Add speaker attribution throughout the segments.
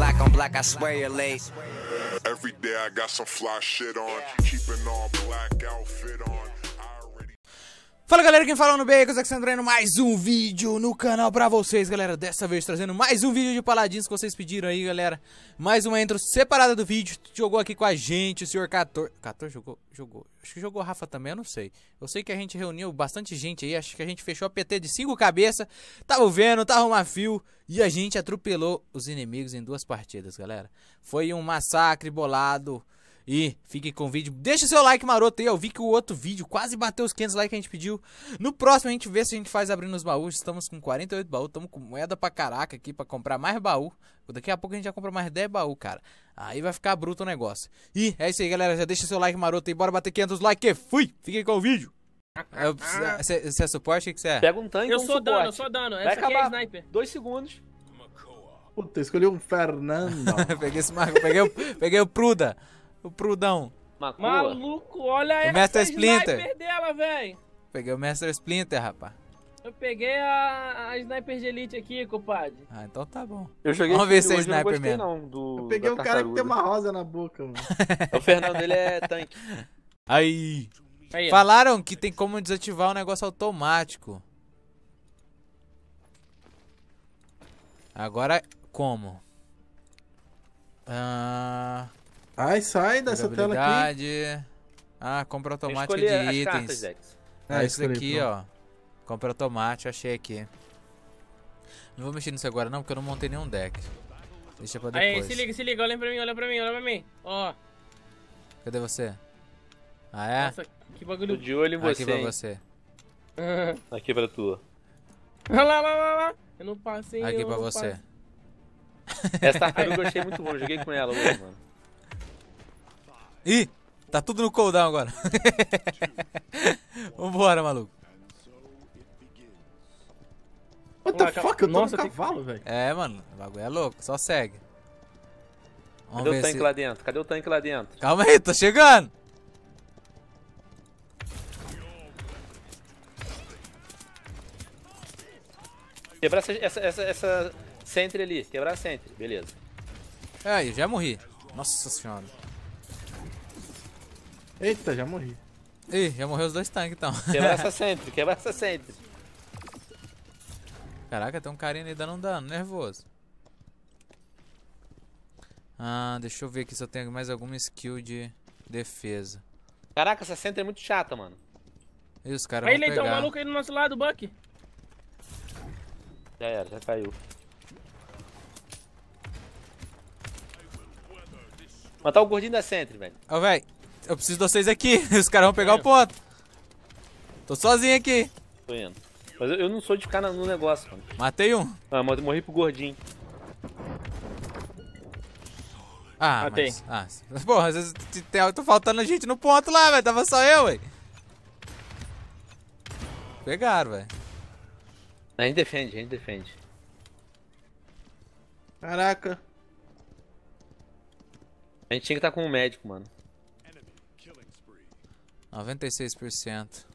Speaker 1: Black on black, I swear you're late.
Speaker 2: Every day I got some fly shit on. Keeping all black outfit on.
Speaker 3: Fala galera, quem fala no Bacon, Zack Sandrino, mais um vídeo no canal pra vocês, galera. Dessa vez trazendo mais um vídeo de Paladins que vocês pediram aí, galera. Mais uma intro separada do vídeo. Jogou aqui com a gente o senhor 14. 14 jogou? Jogou. Acho que jogou Rafa também, eu não sei. Eu sei que a gente reuniu bastante gente aí. Acho que a gente fechou a PT de 5 cabeças. Tava vendo, tava uma fio. E a gente atropelou os inimigos em duas partidas, galera. Foi um massacre bolado. E fique com o vídeo. Deixa seu like maroto aí. Eu vi que o outro vídeo quase bateu os 500 likes que a gente pediu. No próximo a gente vê se a gente faz abrindo os baús. Estamos com 48 baús. Estamos com moeda pra caraca aqui pra comprar mais baú. Daqui a pouco a gente já compra mais 10 baús, cara. Aí vai ficar bruto o negócio. E é isso aí, galera. Já deixa seu like maroto aí. Bora bater 500 likes. Fui! Fiquem com o vídeo. Você é suporte? O que você é?
Speaker 4: Pega um tanque
Speaker 5: Eu
Speaker 4: ou
Speaker 5: sou
Speaker 4: suporte.
Speaker 5: dano, eu sou dano.
Speaker 4: Vai
Speaker 5: Essa aqui é
Speaker 4: acabar.
Speaker 5: sniper.
Speaker 4: Dois segundos.
Speaker 6: Puta, escolhi um Fernando.
Speaker 3: peguei esse marco. Peguei o, peguei o Pruda. O Prudão.
Speaker 4: Macua.
Speaker 5: Maluco, olha essa
Speaker 3: Mestre Splinter.
Speaker 5: sniper dela, velho.
Speaker 3: Peguei o Mestre Splinter, rapaz.
Speaker 5: Eu peguei a, a sniper de elite aqui, compadre.
Speaker 3: Ah, então tá bom.
Speaker 4: Eu joguei
Speaker 3: Vamos ver se é sniper
Speaker 4: gostei
Speaker 3: mesmo.
Speaker 4: não do
Speaker 6: Eu peguei um cara que tem uma rosa na boca, mano.
Speaker 4: O Fernando, ele é tanque.
Speaker 3: Aí.
Speaker 5: Aí.
Speaker 3: Falaram que tem como desativar o negócio automático. Agora, como? Ah,
Speaker 6: Ai, sai dessa tela aqui.
Speaker 3: Ah, compra automática de itens.
Speaker 4: cartas, Dex.
Speaker 3: É,
Speaker 6: Ah,
Speaker 3: isso daqui, ó. Compra automático, achei aqui. Não vou mexer nisso agora não, porque eu não montei nenhum deck. Deixa pra
Speaker 5: Aí,
Speaker 3: depois.
Speaker 5: se liga, se liga. Olha pra mim, olha pra mim, olha pra mim. Ó,
Speaker 3: Cadê você? Ah, é?
Speaker 5: nossa, que
Speaker 4: Tô
Speaker 5: bagulho.
Speaker 4: de olho em
Speaker 3: Aqui
Speaker 4: você,
Speaker 3: pra
Speaker 4: hein?
Speaker 3: você.
Speaker 4: Aqui pra tua.
Speaker 5: Olha lá, lá, lá, lá. Eu não passei.
Speaker 3: Aqui
Speaker 5: eu
Speaker 3: pra
Speaker 5: não
Speaker 3: você.
Speaker 5: passei.
Speaker 4: Essa tartaruga eu achei muito bom. Joguei com ela hoje, mano.
Speaker 3: Ih, tá tudo no cooldown agora. Vambora, maluco.
Speaker 6: What the fuck? Eu tô
Speaker 5: Nossa,
Speaker 6: no
Speaker 5: tem-
Speaker 6: cavalo, velho.
Speaker 3: É, mano, o bagulho é louco, só segue. Vamos
Speaker 4: Cadê o tanque
Speaker 3: se...
Speaker 4: lá dentro? Cadê o tanque lá dentro?
Speaker 3: Calma aí, tô chegando.
Speaker 4: Quebrar essa, essa, essa, essa sentry ali. Quebrar a sentry. Beleza.
Speaker 3: Aí, já morri. Nossa senhora.
Speaker 6: Eita, já morri.
Speaker 3: Ih, já morreu os dois tanques então.
Speaker 4: Quebrar essa sentry. Quebrar essa sentry.
Speaker 3: Caraca, tem um carinha ali dando um dano, nervoso. Ah, deixa eu ver aqui se eu tenho mais alguma skill de defesa.
Speaker 4: Caraca, essa sentry é muito chata, mano.
Speaker 3: Ih, os caras
Speaker 5: Aí,
Speaker 3: vão
Speaker 5: Leitão, o
Speaker 3: pegar.
Speaker 5: maluco aí do nosso lado, Buck.
Speaker 4: Já era, já caiu. Matar o gordinho da sentry, velho.
Speaker 3: Ô, véi, eu preciso de vocês aqui. Os caras vão pegar o ponto. Tô sozinho aqui.
Speaker 4: Tô indo. Mas eu, eu não sou de ficar no negócio, mano.
Speaker 3: Matei um.
Speaker 4: Ah, mas eu morri pro gordinho.
Speaker 3: Ah,
Speaker 5: Matei.
Speaker 3: mas... Ah, porra, às vezes te- te- tô faltando gente no ponto lá, velho. Tava só eu, velho. Pegaram, velho.
Speaker 4: A gente defende, a gente defende.
Speaker 6: Caraca.
Speaker 4: A gente tinha que estar com um médico, mano.
Speaker 3: 96%.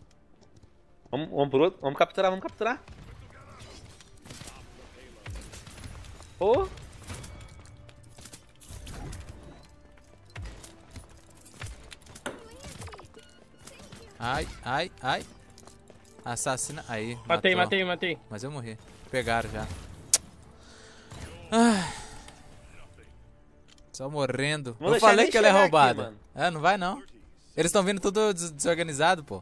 Speaker 4: Vamos, vamos pro outro? Vamos capturar, vamos capturar. Ô!
Speaker 3: Ai, ai, ai. Assassina. Aí.
Speaker 5: Matei,
Speaker 3: matou.
Speaker 5: matei, matei.
Speaker 3: Mas eu morri. Pegaram já. Ai. Só morrendo.
Speaker 4: Vamos
Speaker 3: eu falei que ela é
Speaker 4: aqui,
Speaker 3: roubada.
Speaker 4: mano.
Speaker 3: é, não vai não. Eles estão vindo tudo des- desorganizado, pô.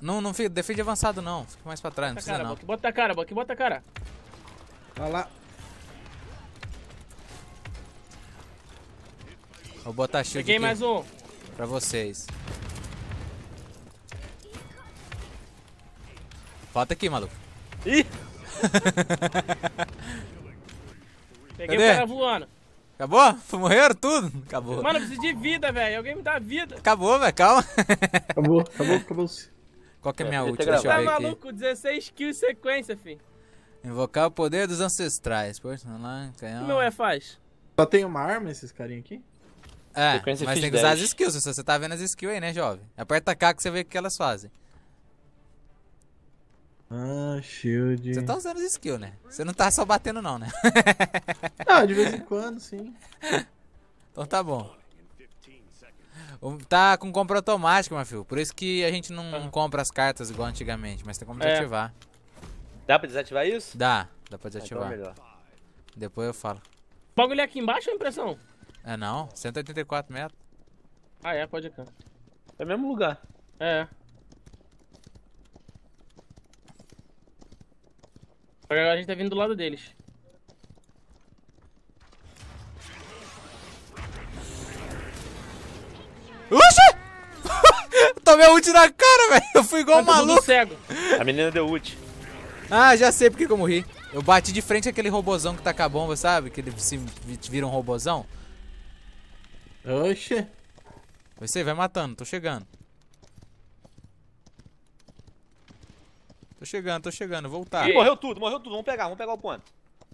Speaker 3: Não, não fica, defende avançado não. Fica mais pra trás, não precisa
Speaker 5: cara,
Speaker 3: não.
Speaker 5: Buck. Bota a cara. Bota a cara.
Speaker 6: Vai lá.
Speaker 3: Vou botar shield
Speaker 5: Peguei
Speaker 3: aqui
Speaker 5: mais um.
Speaker 3: pra vocês. Volta aqui, maluco.
Speaker 4: Ih!
Speaker 5: Peguei
Speaker 3: Cadê?
Speaker 5: o cara voando.
Speaker 3: Acabou? Morreram tudo? Acabou.
Speaker 5: Mano, eu preciso de vida, velho. Alguém me dá vida.
Speaker 3: Acabou, velho, calma.
Speaker 6: Acabou, acabou, acabou-se.
Speaker 3: Qual que é a
Speaker 4: É,
Speaker 3: minha ult?
Speaker 4: ter
Speaker 3: Deixa eu
Speaker 5: Tá
Speaker 3: ver aqui.
Speaker 5: maluco? 16 kills sequência, fi.
Speaker 3: Invocar o poder dos ancestrais. Poxa, lá, canhão.
Speaker 5: O meu é faz.
Speaker 6: Só tem uma arma esses carinha aqui?
Speaker 3: É,
Speaker 4: Sequência
Speaker 3: mas tem que usar
Speaker 4: 10.
Speaker 3: as skills. Você tá vendo as skills aí, né, jovem? Aperta K que você vê o que elas fazem.
Speaker 6: Ah, shield.
Speaker 3: Você tá usando as skills, né? Você não tá só batendo não, né?
Speaker 6: Ah, de vez em quando, sim.
Speaker 3: Então tá bom. Tá com compra automática, meu filho. Por isso que a gente não compra as cartas igual antigamente, mas tem como
Speaker 5: É.
Speaker 3: desativar.
Speaker 4: Dá pra desativar isso?
Speaker 3: Dá, dá pra
Speaker 4: Então é
Speaker 3: desativar.
Speaker 4: melhor.
Speaker 3: Depois eu falo.
Speaker 5: O bagulho é aqui embaixo ou é impressão?
Speaker 3: É não, 184 metros.
Speaker 5: Ah, é, pode cá.
Speaker 4: É o mesmo lugar.
Speaker 5: É. Agora a gente tá vindo do lado deles.
Speaker 3: Tomei ult na cara, velho. Eu fui igual um maluco.
Speaker 5: cego.
Speaker 4: A menina deu ult.
Speaker 3: Ah, já sei porque que eu morri. Eu bati de frente com aquele robozão que tá com a bomba, sabe? Que ele se vira um robozão.
Speaker 6: Oxe.
Speaker 3: Você vai matando, tô chegando. Tô chegando, tô chegando, voltar.
Speaker 4: Ih, morreu tudo, morreu tudo. Vamos pegar, vamos pegar o ponto.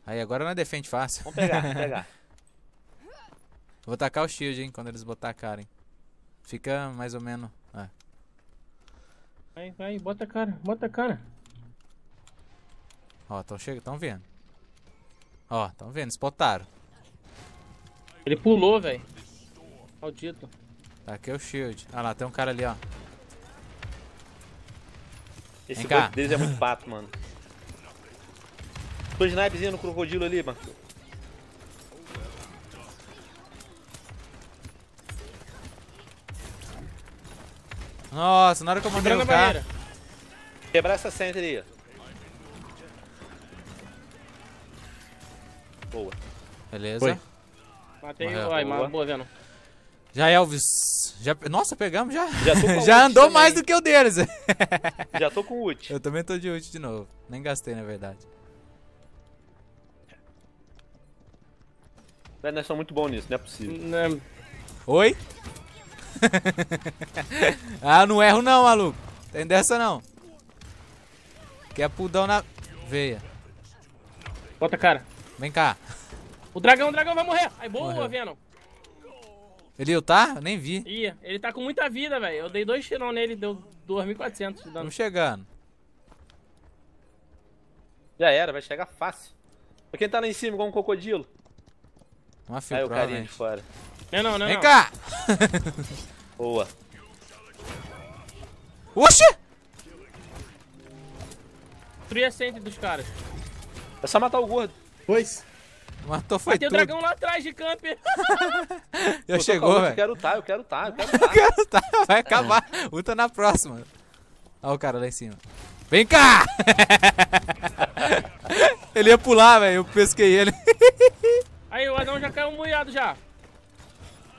Speaker 3: Aí agora não é defende fácil.
Speaker 4: Vamos pegar, vamos pegar.
Speaker 3: Vou tacar o shield, hein, quando eles botar a cara, hein. Fica mais ou menos. É.
Speaker 5: Vai, vai, bota a cara, bota a cara.
Speaker 3: Ó, tão chegando, tão vendo. Ó, tão vendo, spotaram.
Speaker 5: Ele pulou, velho. Maldito.
Speaker 3: Taquei o shield. Ah lá, tem um cara ali, ó.
Speaker 4: Esse
Speaker 3: Vem
Speaker 4: deles é muito pato, mano. Tô snipezinho no crocodilo ali, mano.
Speaker 3: Nossa, na hora que eu mandei
Speaker 5: Quebrando
Speaker 3: o cara.
Speaker 4: Quebrar essa center aí. Boa.
Speaker 3: Beleza.
Speaker 6: Foi.
Speaker 5: Matei
Speaker 3: Morreu.
Speaker 5: o. Ai,
Speaker 4: Boa.
Speaker 5: boa, vendo.
Speaker 3: Já Elvis. Já... Nossa, pegamos já.
Speaker 4: Já
Speaker 3: já andou
Speaker 4: também.
Speaker 3: mais do que o deles.
Speaker 4: Já tô com ult.
Speaker 3: eu também tô de ult de novo. Nem gastei, na verdade.
Speaker 4: Velho, Nós somos muito bons nisso, não é possível.
Speaker 5: Né,
Speaker 3: Oi? ah, não erro não, maluco. Tem dessa não. Quer pudão na veia.
Speaker 5: Bota cara.
Speaker 3: Vem cá.
Speaker 5: O dragão, o dragão vai morrer. Ai, boa,
Speaker 3: Morreu.
Speaker 5: Venom.
Speaker 3: Ele tá? Eu nem vi.
Speaker 5: Ia, ele tá com muita vida, velho. Eu dei dois tirão nele, deu 2.400 de dano.
Speaker 3: Estamos chegando.
Speaker 4: Já era, vai chegar fácil. Pra quem tá lá em cima, igual um crocodilo.
Speaker 3: Uma
Speaker 4: Aí
Speaker 3: fio,
Speaker 4: o carinha de fora.
Speaker 5: Não, não, não.
Speaker 3: Vem
Speaker 5: não.
Speaker 3: cá!
Speaker 4: Boa.
Speaker 3: Oxi!
Speaker 5: Destruí a dos caras.
Speaker 4: É só matar o gordo.
Speaker 6: Pois.
Speaker 3: Matou foi
Speaker 5: Mas tem o
Speaker 3: tudo.
Speaker 5: dragão lá atrás de camper.
Speaker 3: Já
Speaker 4: Eu tô com a
Speaker 3: chegou,
Speaker 4: ult, Eu
Speaker 3: velho.
Speaker 4: quero tá, eu quero tá, eu quero tá.
Speaker 3: Tá, vai acabar. Luta na próxima. Olha o cara lá em cima. Vem cá! ele ia pular, velho. Eu pesquei ele.
Speaker 5: Aí o Adão já caiu moiado já.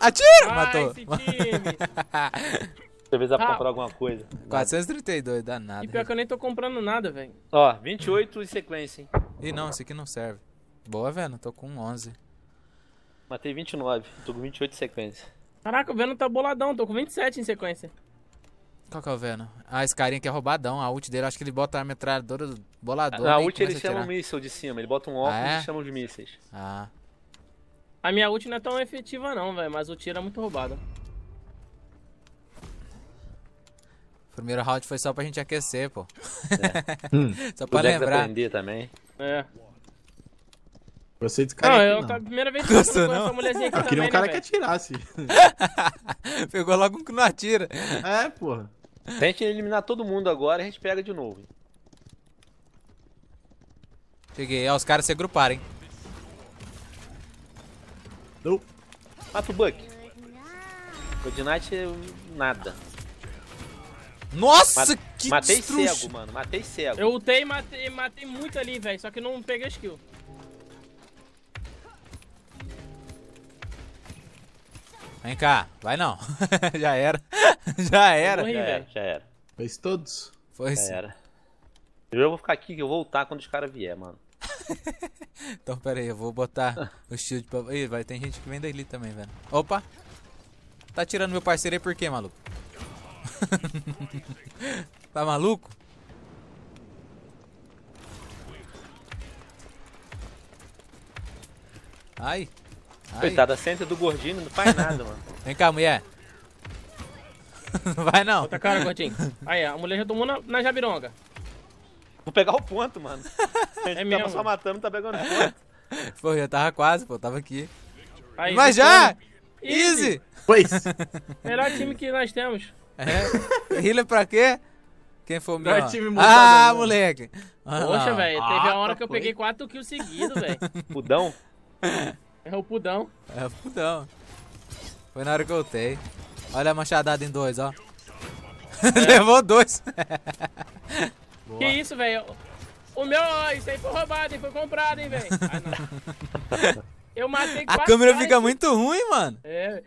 Speaker 3: Atira!
Speaker 5: Ah,
Speaker 3: Matou.
Speaker 5: esse time.
Speaker 4: Deixa eu ver se dá pra
Speaker 5: Ah.
Speaker 4: comprar alguma coisa.
Speaker 3: 432, danado.
Speaker 5: E pior que eu nem tô comprando nada, velho.
Speaker 4: Ó, 28 em sequência, hein.
Speaker 3: Ih, não, esse aqui não serve. Boa, velho. Tô com 11.
Speaker 4: Matei 29, tô com 28 em sequência.
Speaker 5: Caraca, o Venom tá boladão, tô com 27 em sequência.
Speaker 3: Qual que é o Venom? Ah, esse carinha aqui é roubadão. A ult dele, acho que ele bota a metralhadora do bolador.
Speaker 4: Na ult ele chama um míssel de cima, ele bota um óculos
Speaker 3: Ah, é?
Speaker 4: e chama de mísseis.
Speaker 3: Ah,
Speaker 5: A minha ult não é tão efetiva não, velho, mas o tiro é muito roubado.
Speaker 3: o primeiro round foi só pra gente aquecer, pô. só
Speaker 4: O
Speaker 3: pra
Speaker 4: Dex
Speaker 3: lembrar.
Speaker 4: também.
Speaker 5: É.
Speaker 6: Gostei desse
Speaker 5: Não,
Speaker 6: cara
Speaker 5: eu tá a
Speaker 6: não.
Speaker 5: primeira vez que
Speaker 3: Gostou,
Speaker 5: eu
Speaker 3: não?
Speaker 5: essa mulherzinha aqui
Speaker 6: Eu queria
Speaker 5: também,
Speaker 6: um cara
Speaker 5: né,
Speaker 6: que atirasse.
Speaker 3: Pegou logo um que não atira.
Speaker 6: É, porra.
Speaker 4: Se a gente eliminar todo mundo agora, a gente pega de novo.
Speaker 3: Cheguei. Ó, os caras se agruparam, hein.
Speaker 6: Não.
Speaker 4: Mata o Buck. Good Night é nada.
Speaker 3: Nossa,
Speaker 4: Ma-
Speaker 3: que
Speaker 4: matei
Speaker 3: destruxo.
Speaker 4: cego, mano. Matei cego.
Speaker 5: Eu ultei e matei, matei muito ali, velho, só que não peguei a skill.
Speaker 3: Vem cá. Vai não. Já era. Já era.
Speaker 5: morri.
Speaker 4: Já era, já era.
Speaker 6: Fez todos.
Speaker 3: Foi
Speaker 4: Já
Speaker 3: sim.
Speaker 4: era. Eu vou ficar aqui que eu vou voltar quando os caras vier, mano.
Speaker 3: Então, pera aí, eu vou botar o shield pra... Ih, vai, tem gente que vem dali também, velho. Opa! Tá tirando meu parceiro aí por quê, maluco? tá maluco? Ai. Ai.
Speaker 4: Coitada, a center do gordinho não faz nada, mano.
Speaker 3: Vem cá, mulher. Não vai não.
Speaker 5: Bota a cara, gordinho. Aí, a mulher já tomou na, na jabironga.
Speaker 4: Vou pegar o ponto, mano. A gente
Speaker 5: É
Speaker 4: tava
Speaker 5: mesmo?
Speaker 4: só matando, tá pegando ponto.
Speaker 3: Pô, já tava quase, pô, tava aqui.
Speaker 5: Aí,
Speaker 3: Mas já!
Speaker 5: Easy.
Speaker 3: Easy!
Speaker 6: Pois.
Speaker 5: Melhor time que nós temos.
Speaker 3: É. Healer pra quê? Quem for o
Speaker 6: Melhor
Speaker 3: melhor?
Speaker 6: time
Speaker 3: Ah, moleque! Ah,
Speaker 5: Poxa, velho, teve a hora
Speaker 6: Ah,
Speaker 5: que eu
Speaker 6: foi.
Speaker 5: peguei 4 kills seguidos, velho.
Speaker 4: Pudão.
Speaker 5: É o pudão.
Speaker 3: É fudão. Foi na hora que eu ultei. Olha a machadada em dois, ó. Levou dois.
Speaker 5: Que isso, velho? O meu, ó, isso aí foi roubado, hein? Foi comprado, hein, velho? Ah, não. Eu matei
Speaker 3: A
Speaker 5: quatro
Speaker 3: câmera
Speaker 5: caras
Speaker 3: fica muito ruim, mano.
Speaker 5: É,